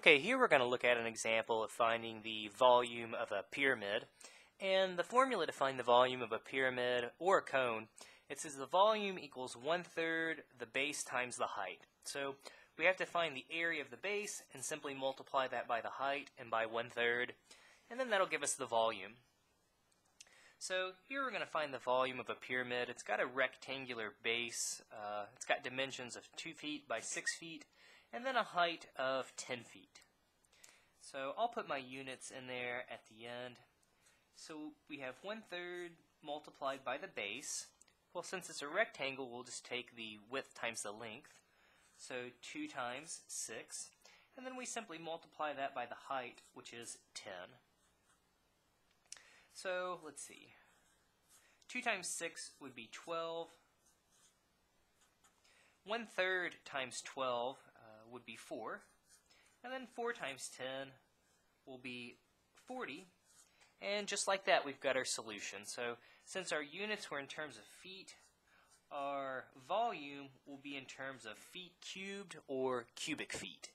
Okay, here we're going to look at an example of finding the volume of a pyramid. And the formula to find the volume of a pyramid or a cone, it says the volume equals one-third the base times the height. So we have to find the area of the base and simply multiply that by the height and by one-third, and then that'll give us the volume. So here we're going to find the volume of a pyramid. It's got a rectangular base. Uh, it's got dimensions of 2 feet by 6 feet and then a height of 10 feet. So I'll put my units in there at the end. So we have one third multiplied by the base. Well, since it's a rectangle, we'll just take the width times the length. So 2 times 6. And then we simply multiply that by the height, which is 10. So let's see. 2 times 6 would be 12. One third times 12 would be 4. And then 4 times 10 will be 40. And just like that, we've got our solution. So since our units were in terms of feet, our volume will be in terms of feet cubed or cubic feet.